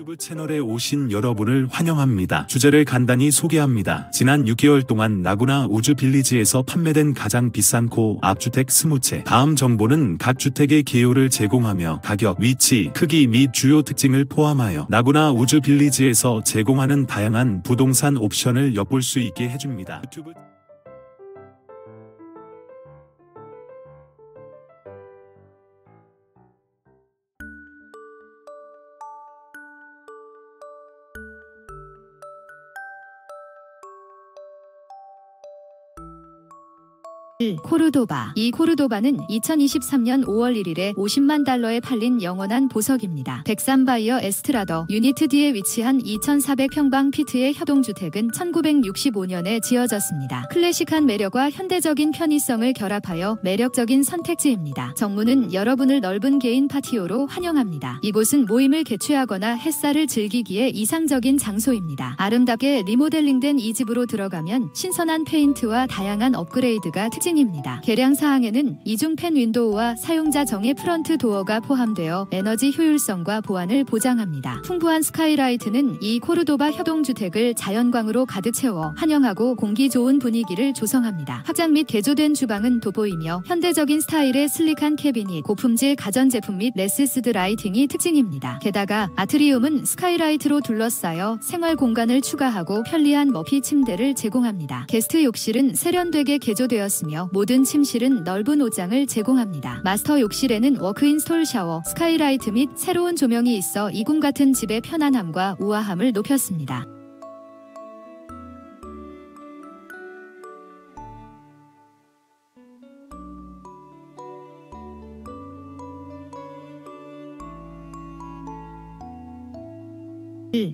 유튜브 채널에 오신 여러분을 환영합니다. 주제를 간단히 소개합니다. 지난 6개월 동안 라구나 우주 빌리지에서 판매된 가장 비싼 코 앞 주택 20채. 다음 정보는 각 주택의 개요를 제공하며 가격, 위치, 크기 및 주요 특징을 포함하여 라구나 우주 빌리지에서 제공하는 다양한 부동산 옵션을 엿볼 수 있게 해줍니다. 유튜브 코르도바. 이 코르도바는 2023년 5월 1일에 50만 달러에 팔린 영원한 보석입니다. 백삼 Via Estrada unit D에 위치한 2,400평방 피트의 협동주택은 1965년에 지어졌습니다. 클래식한 매력과 현대적인 편의성을 결합하여 매력적인 선택지입니다. 정문은 여러분을 넓은 개인 patio로 환영합니다. 이곳은 모임을 개최하거나 햇살을 즐기기에 이상적인 장소입니다. 아름답게 리모델링된 이 집으로 들어가면 신선한 페인트와 다양한 업그레이드가 특징 입니다. 개량 사항에는 이중 pane window와 사용자 정의 front door가 포함되어 에너지 효율성과 보안을 보장합니다. 풍부한 skylight는 이 코르도바 협동주택을 자연광으로 가득 채워 환영하고 공기 좋은 분위기를 조성합니다. 확장 및 개조된 주방은 돋보이며 현대적인 스타일의 sleek한 캐비닛, 고품질 가전제품 및 recessed lighting이 특징입니다. 게다가 아트리움은 skylight로 둘러싸여 생활 공간을 추가하고 편리한 Murphy 침대를 제공합니다. guest 욕실은 세련되게 개조되었으며 모든 침실은 넓은 옷장을 제공합니다. 마스터 욕실에는 walk-in stall 샤워, skylight 및 새로운 조명이 있어 이궁 같은 집의 편안함과 우아함을 높였습니다.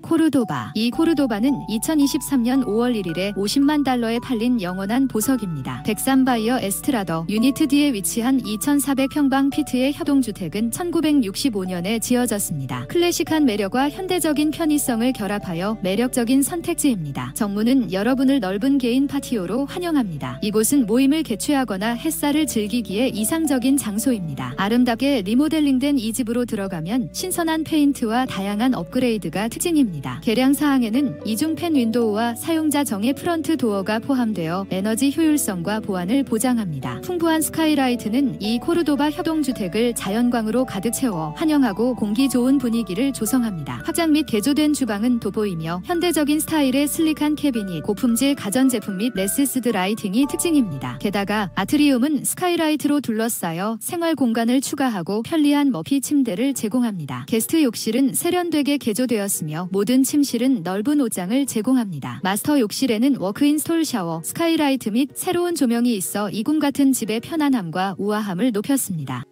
코르도바. 이 코르도바는 2023년 5월 1일에 50만 달러에 팔린 영원한 보석입니다. 백삼 Via Estrada unit D에 위치한 2,400평방 피트의 협동주택은 1965년에 지어졌습니다. 클래식한 매력과 현대적인 편의성을 결합하여 매력적인 선택지입니다. 정문은 여러분을 넓은 개인 patio로 환영합니다. 이곳은 모임을 개최하거나 햇살을 즐기기에 이상적인 장소입니다. 아름답게 리모델링된 이 집으로 들어가면 신선한 페인트와 다양한 업그레이드가 특징입니다. 입니다. 개량 사항에는 이중 pane window와 사용자 정의 front door가 포함되어 에너지 효율성과 보안을 보장합니다. 풍부한 skylight는 이 코르도바 협동주택을 자연광으로 가득 채워 환영하고 공기 좋은 분위기를 조성합니다. 확장 및 개조된 주방은 돋보이며 현대적인 스타일의 sleek한 캐비닛, 고품질 가전제품 및 recessed lighting이 특징입니다. 게다가 아트리움은 skylight로 둘러싸여 생활 공간을 추가하고 편리한 Murphy 침대를 제공합니다. guest 욕실은 세련되게 개조되었으며 모든 침실은 넓은 옷장을 제공합니다. 마스터 욕실에는 walk-in stall 샤워, skylight 및 새로운 조명이 있어 이궁 같은 집의 편안함과 우아함을 높였습니다.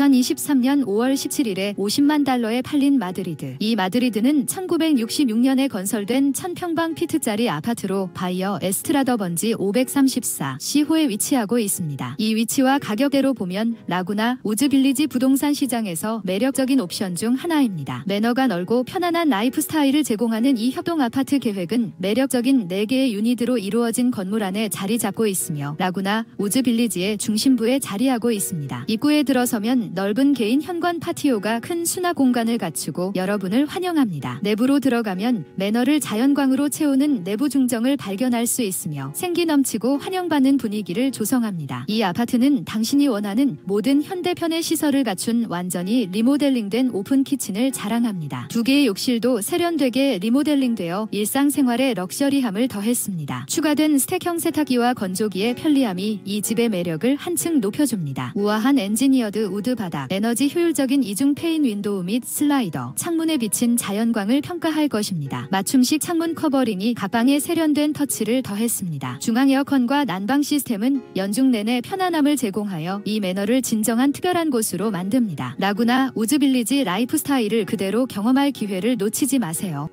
(2023년 5월 17일에) (50만 달러에) 팔린 마드리드. 이 마드리드는 (1966년에) 건설된 (1000평방) 피트짜리 아파트로 Via Estrada 번지 (534) 시호에 위치하고 있습니다. 이 위치와 가격대로 보면 Laguna Woods Village 부동산 시장에서 매력적인 옵션 중 하나입니다. manor가 넓고 편안한 라이프 스타일을 제공하는 이 협동 아파트 계획은 매력적인 4개의 유닛으로 이루어진 건물 안에 자리 잡고 있으며 Laguna Woods Village의 중심부에 자리하고 있습니다. 입구에 들어서면 넓은 개인 현관 patio가 큰 수납 공간을 갖추고 여러분을 환영합니다. 내부로 들어가면 manor를 자연광으로 채우는 내부 중정을 발견할 수 있으며 생기 넘치고 환영받는 분위기를 조성합니다. 이 아파트는 당신이 원하는 모든 현대편의 시설을 갖춘 완전히 리모델링된 open kitchen을 자랑합니다. 두 개의 욕실도 세련되게 리모델링되어 일상생활의 luxury함을 더했습니다. 추가된 스택형 세탁기와 건조기의 편리함이 이 집의 매력을 한층 높여줍니다. 우아한 engineered wood 바닥, 에너지 효율적인 이중 pane window 및 slider, 창문에 비친 자연광을 평가할 것입니다. 맞춤식 창문 covering이 가방에 세련된 터치를 더했습니다. 중앙 에어컨과 난방 시스템은 연중 내내 편안함을 제공하여 이 manor를 진정한 특별한 곳으로 만듭니다. Laguna Woods Village 라이프 스타일을 그대로 경험할 기회를 놓치지 마세요.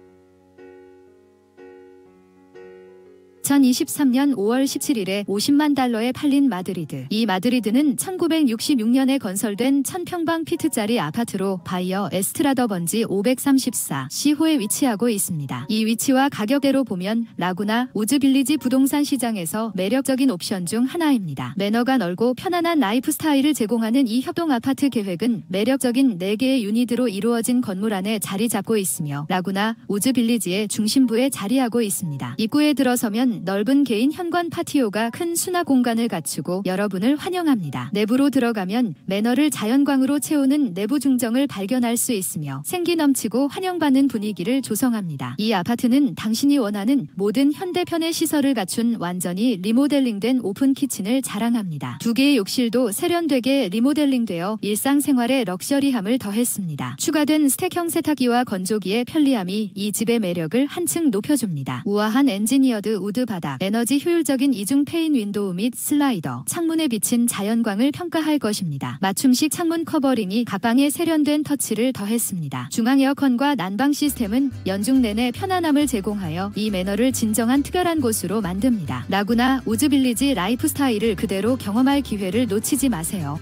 2023년 5월 17일에 50만 달러에 팔린 마드리드. 이 마드리드는 1966년에 건설된 1000평방 피트짜리 아파트로 Via Estrada 번지 534 C호에 위치하고 있습니다. 이 위치와 가격대로 보면 라구나 우즈빌리지 부동산 시장에서 매력적인 옵션 중 하나입니다. manor가 넓고 편안한 라이프 스타일을 제공하는 이 협동 아파트 계획은 매력적인 4개의 unit로 이루어진 건물 안에 자리 잡고 있으며 라구나 우즈빌리지의 중심부에 자리하고 있습니다. 입구에 들어서면 넓은 개인 현관 파티오가 큰 수납 공간을 갖추고 여러분을 환영합니다. 내부로 들어가면 매너를 자연광으로 채우는 내부 중정을 발견할 수 있으며 생기 넘치고 환영받는 분위기를 조성합니다. 이 아파트는 당신이 원하는 모든 현대편의 시설을 갖춘 완전히 리모델링된 open kitchen을 자랑합니다. 두 개의 욕실도 세련되게 리모델링되어 일상생활의 럭셔리함을 더했습니다. 추가된 stack형 세탁기와 건조기의 편리함이 이 집의 매력을 한층 높여줍니다. 우아한 engineered wood 바닥, 에너지 효율적인 이중 pane window 및 slider, 창문에 비친 자연광을 평가할 것입니다. 맞춤식 창문 covering이 각방에 세련된 터치를 더했습니다. 중앙 에어컨과 난방 시스템은 연중 내내 편안함을 제공하여 이 manor를 진정한 특별한 곳으로 만듭니다. 라구나 우즈빌리지 라이프 스타일을 그대로 경험할 기회를 놓치지 마세요.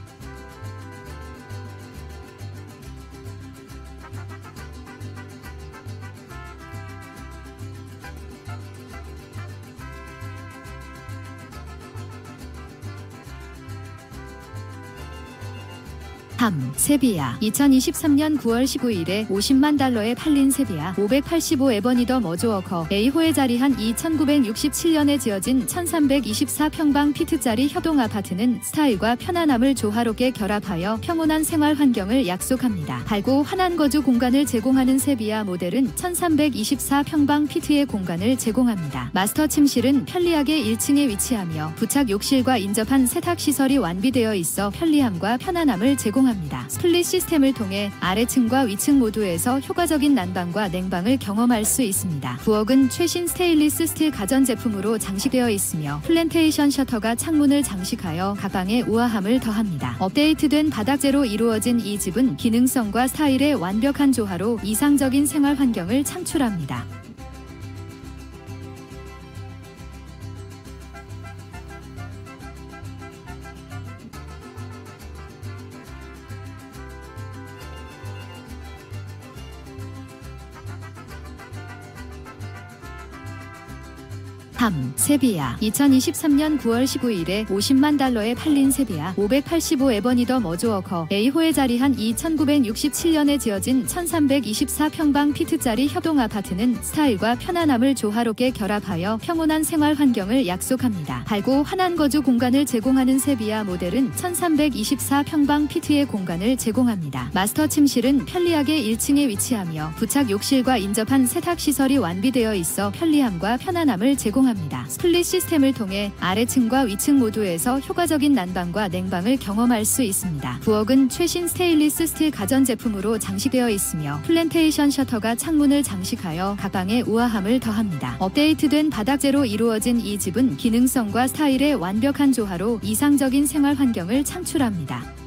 함, 세비야. 2023년 9월 15일에 50만 달러에 팔린 세비야. 585 Avenida Majorca. A호에 자리한 2967년에 지어진 1324평방 피트짜리 협동 아파트는 스타일과 편안함을 조화롭게 결합하여 평온한 생활 환경을 약속합니다. 밝고 환한 거주 공간을 제공하는 세비야 모델은 1324평방 피트의 공간을 제공합니다. 마스터 침실은 편리하게 1층에 위치하며 부착 욕실과 인접한 세탁 시설이 완비되어 있어 편리함과 편안함을 제공합니다. 제공합니다. split 시스템을 통해 아래층과 위층 모두에서 효과적인 난방과 냉방을 경험할 수 있습니다. 부엌은 최신 스테인리스 스틸 가전제품으로 장식되어 있으며 plantation 셔터가 창문을 장식하여 가방의 우아함을 더합니다. 업데이트된 바닥재로 이루어진 이 집은 기능성과 스타일의 완벽한 조화로 이상적인 생활 환경을 창출합니다. 세비야. 2023년 9월 15일에 50만 달러에 팔린 세비야. 585 Avenida Majorca. A호에 자리한 2967년에 지어진 1324평방 피트짜리 협동 아파트는 스타일과 편안함을 조화롭게 결합하여 평온한 생활 환경을 약속합니다. 밝고 환한 거주 공간을 제공하는 세비야 모델은 1324평방 피트의 공간을 제공합니다. 마스터 침실은 편리하게 1층에 위치하며 부착 욕실과 인접한 세탁 시설이 완비되어 있어 편리함과 편안함을 제공합니다. split 시스템을 통해 아래층과 위층 모두에서 효과적인 난방과 냉방을 경험할 수 있습니다. 부엌은 최신 스테인리스 스틸 가전제품으로 장식되어 있으며 plantation shutter가 창문을 장식하여 가방의 우아함을 더합니다. 업데이트된 바닥재로 이루어진 이 집은 기능성과 스타일의 완벽한 조화로 이상적인 생활 환경을 창출합니다.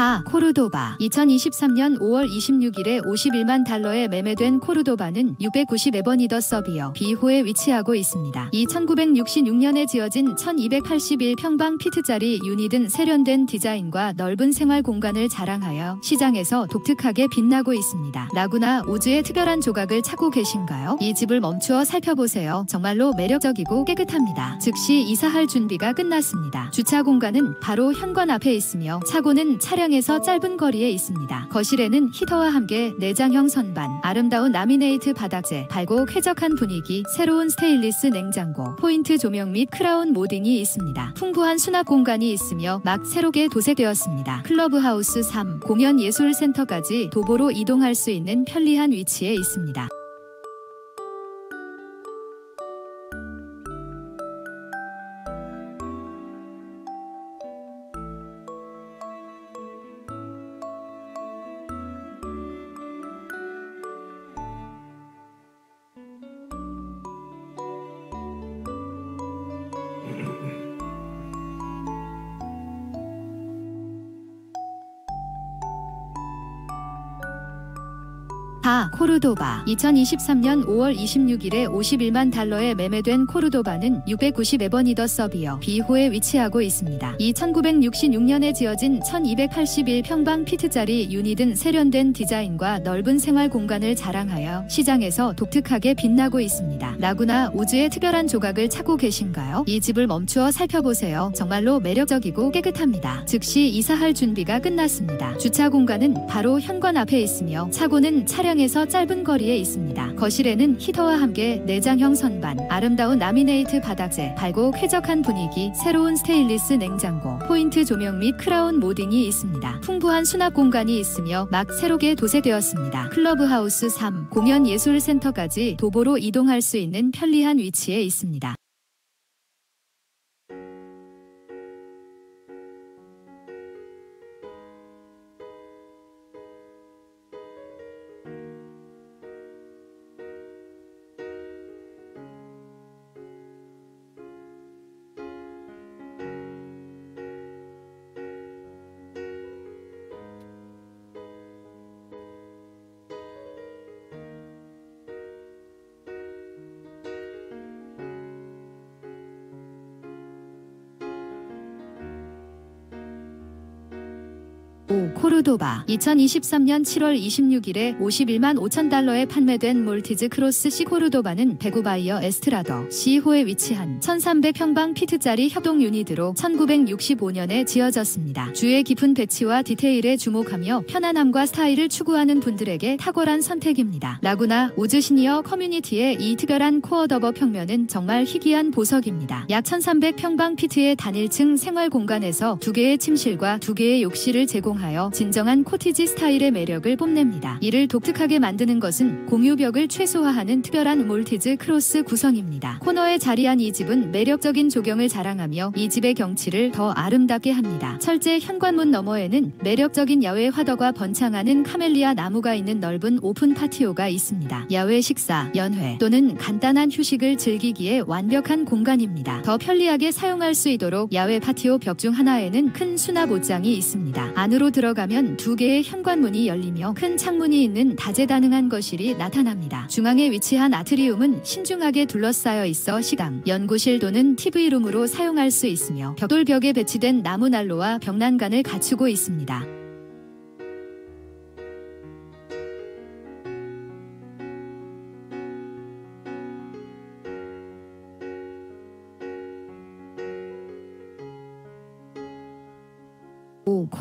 다 코르도바 2023년 5월 26일에 51만 달러에 매매된 코르도바는 690 Avenida Sevilla B호에 위치하고 있습니다. 이 1966년에 지어진 1281평방 피트짜리 unit은 세련된 디자인과 넓은 생활 공간을 자랑하여 시장에서 독특하게 빛나고 있습니다. 라구나 우즈의 특별한 조각을 찾고 계신가요? 이 집을 멈추어 살펴보세요. 정말로 매력적이고 깨끗합니다. 즉시 이사할 준비가 끝났습니다. 주차 공간은 바로 현관 앞에 있으며 차고는 차량 차량에서 짧은 거리에 있습니다. 거실에는 히터와 함께 내장형 선반, 아름다운 라미네이트 바닥재, 밝고 쾌적한 분위기, 새로운 스테인리스 냉장고, 포인트 조명 및 크라운 모딩이 있습니다. 풍부한 수납 공간이 있으며 막 새롭게 도색되었습니다. 클러브하우스 3 공연예술센터까지 도보로 이동할 수 있는 편리한 위치에 있습니다. 다 코르도바 2023년 5월 26일에 51만 달러에 매매된 코르도바는 690 Avenida Sevilla B호에 위치하고 있습니다. 이 1966년에 지어진 1281평방 피트짜리 unit은 세련된 디자인과 넓은 생활 공간을 자랑하여 시장에서 독특하게 빛나고 있습니다. 라구나 우즈의 특별한 조각을 찾고 계신가요? 이 집을 멈추어 살펴보세요. 정말로 매력적이고 깨끗합니다. 즉시 이사할 준비가 끝났습니다. 주차 공간은 바로 현관 앞에 있으며 차고는 차량 차량에서 짧은 거리에 있습니다. 거실에는 히터와 함께 내장형 선반, 아름다운 라미네이트 바닥재, 밝고 쾌적한 분위기, 새로운 스테인리스 냉장고, 포인트 조명 및 크라운 모딩이 있습니다. 풍부한 수납 공간이 있으며 막 새롭게 도색되었습니다. 클러브하우스 3 공연예술센터까지 도보로 이동할 수 있는 편리한 위치에 있습니다. 오 코르도바 2023년 7월 26일에 51만 5천 달러에 판매된 Maltese cross C 코르도바는 베구바이어 에스트라더 C호에 위치한 1300평방 피트짜리 협동 unit로 1965년에 지어졌습니다. 주의 깊은 배치와 디테일에 주목하며 편안함과 스타일을 추구하는 분들에게 탁월한 선택입니다. 라구나 우즈 시니어 커뮤니티의 이 특별한 코르도바 평면은 정말 희귀한 보석입니다. 약 1300평방 피트의 단일층 생활 공간에서 두 개의 침실과 두 개의 욕실을 제공합니다. 활용하여 진정한 cottage 스타일의 매력을 뽐냅니다. 이를 독특하게 만드는 것은 공유벽을 최소화하는 특별한 Maltese cross 구성입니다. 코너에 자리한 이 집은 매력적인 조경을 자랑하며 이 집의 경치를 더 아름답게 합니다. 철제 현관문 너머에는 매력적인 야외 화덕과 번창하는 camellia 나무가 있는 넓은 오픈 파티오가 있습니다. 야외 식사, 연회 또는 간단한 휴식을 즐기기에 완벽한 공간입니다. 더 편리하게 사용할 수 있도록 야외 파티오 벽 중 하나에는 큰 수납 옷장이 있습니다. 안으로 들어가면 두 개의 현관문이 열리며 큰 창문이 있는 다재다능한 거실이 나타납니다. 중앙에 위치한 아트리움은 신중하게 둘러싸여 있어 식당, 연구실 또는 TV룸으로 사용할 수 있으며 벽돌 벽에 배치된 나무 난로와 벽난간을 갖추고 있습니다.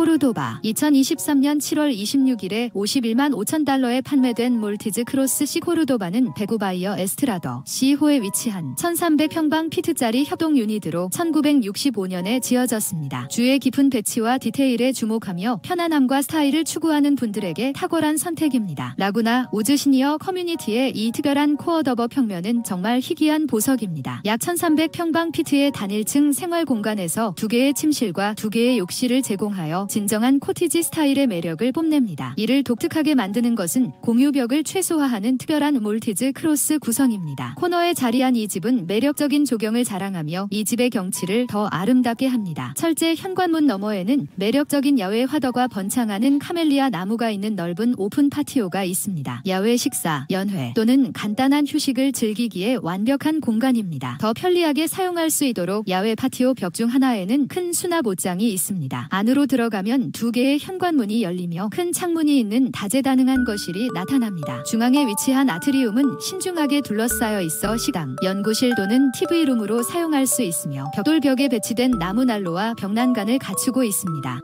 코르도바 2023년 7월 26일에 51만 5천 달러에 판매된 Maltese Cross C 코르도바는 백구 Via Estrada C호에 위치한 1300평방 피트짜리 협동 유닛으로 1965년에 지어졌습니다. 주의 깊은 배치와 디테일에 주목하며 편안함과 스타일을 추구하는 분들에게 탁월한 선택입니다. 라구나 우즈 시니어 커뮤니티의 이 특별한 코르도바 평면은 정말 희귀한 보석입니다. 약 1300평방 피트의 단일층 생활 공간에서 두 개의 침실과 두 개의 욕실을 제공하여 진정한 cottage 스타일의 매력을 뽐냅니다. 이를 독특하게 만드는 것은 공유벽을 최소화하는 특별한 Maltese Cross 구성입니다. 코너에 자리한 이 집은 매력적인 조경을 자랑하며 이 집의 경치를 더 아름답게 합니다. 철제 현관문 너머에는 매력적인 야외 화덕과 번창하는 카멜리아 나무가 있는 넓은 오픈 파티오가 있습니다. 야외 식사, 연회 또는 간단한 휴식을 즐기기에 완벽한 공간입니다. 더 편리하게 사용할 수 있도록 야외 파티오 벽 중 하나에는 큰 수납 옷장이 있습니다. 안으로 들어가 들 열면 두 개의 현관문이 열리며 큰 창문이 있는 다재다능한 거실이 나타납니다. 중앙에 위치한 아트리움은 신중하게 둘러싸여 있어 식당, 연구실 또는 TV룸으로 사용할 수 있으며 벽돌 벽에 배치된 나무 난로와 벽난간을 갖추고 있습니다.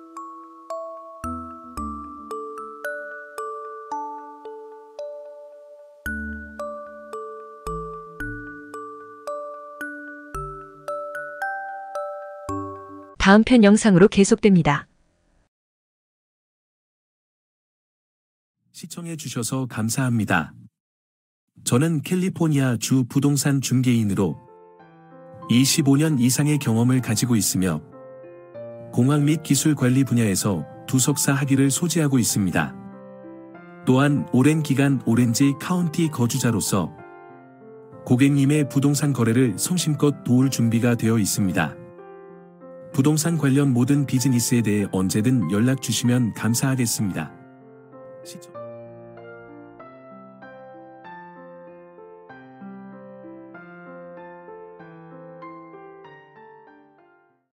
다음 편 영상으로 계속됩니다. 시청해 주셔서 감사합니다. 저는 캘리포니아 주 부동산 중개인으로 25년 이상의 경험을 가지고 있으며 공학 및 기술 관리 분야에서 두석사 학위를 소지하고 있습니다. 또한 오랜 기간 오렌지 카운티 거주자로서 고객님의 부동산 거래를 성심껏 도울 준비가 되어 있습니다. 부동산 관련 모든 비즈니스에 대해 언제든 연락 주시면 감사하겠습니다. 시청-